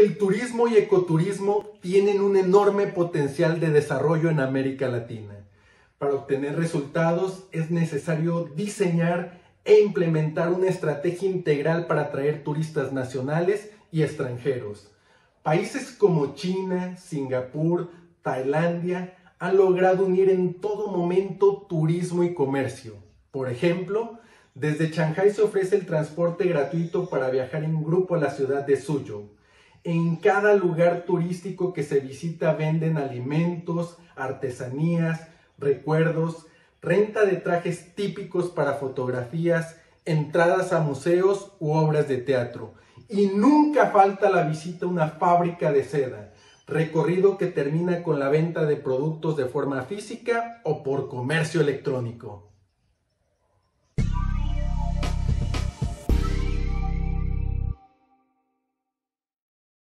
El turismo y ecoturismo tienen un enorme potencial de desarrollo en América Latina. Para obtener resultados es necesario diseñar e implementar una estrategia integral para atraer turistas nacionales y extranjeros. Países como China, Singapur, Tailandia han logrado unir en todo momento turismo y comercio. Por ejemplo, desde Shanghai se ofrece el transporte gratuito para viajar en grupo a la ciudad de Suzhou. En cada lugar turístico que se visita venden alimentos, artesanías, recuerdos, renta de trajes típicos para fotografías, entradas a museos u obras de teatro. Y nunca falta la visita a una fábrica de seda, recorrido que termina con la venta de productos de forma física o por comercio electrónico.